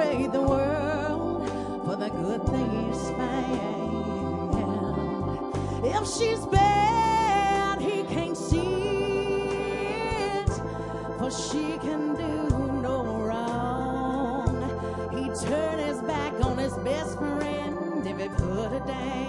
trade the world for the good things found. If she's bad, he can't see it, for she can do no wrong. He turned his back on his best friend if he put her down.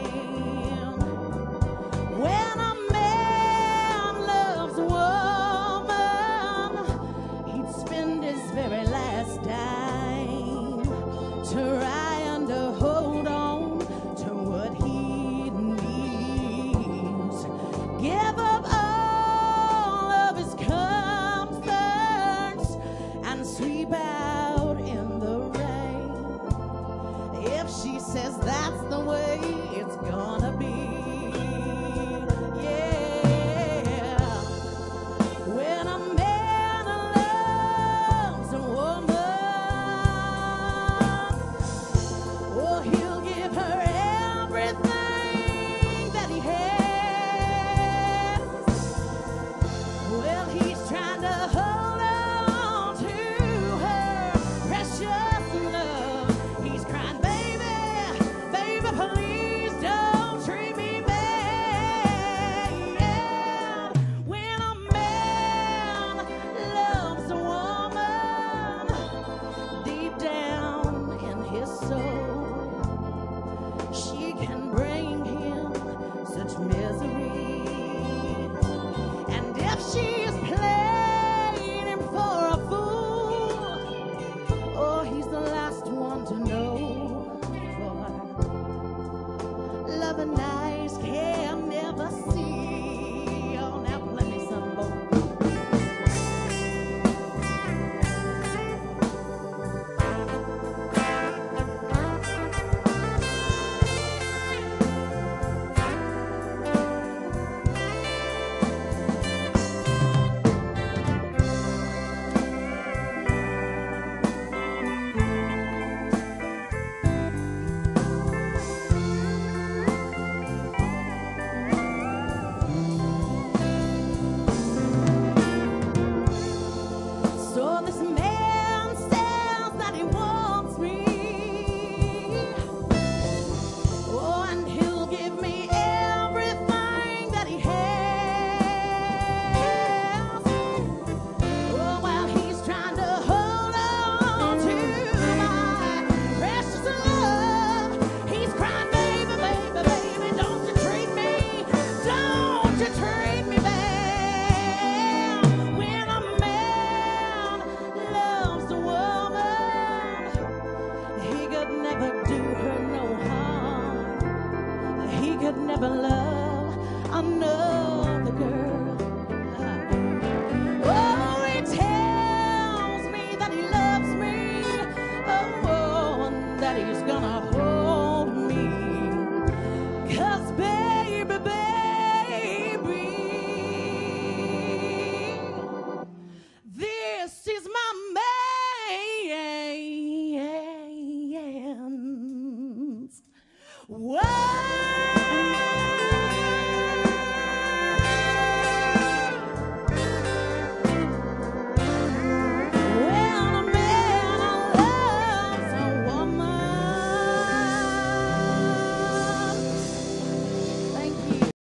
but love. I know.